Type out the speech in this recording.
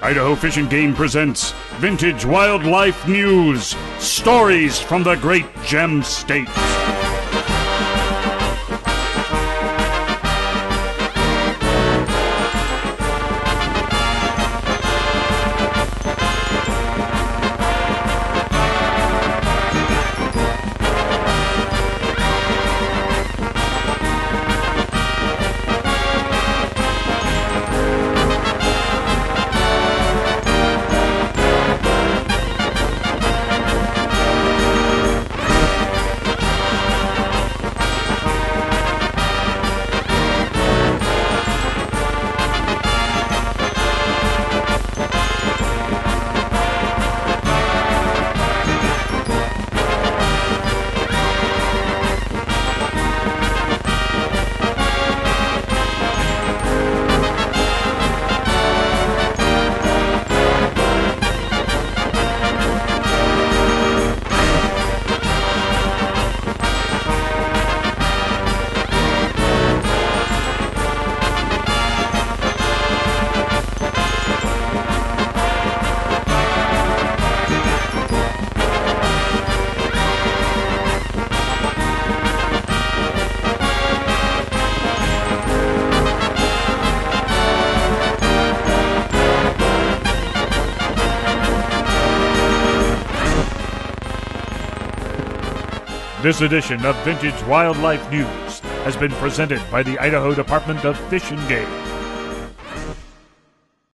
Idaho Fish and Game presents Vintage Wildlife News Stories from the Great Gem State. This edition of Vintage Wildlife News has been presented by the Idaho Department of Fish and Game.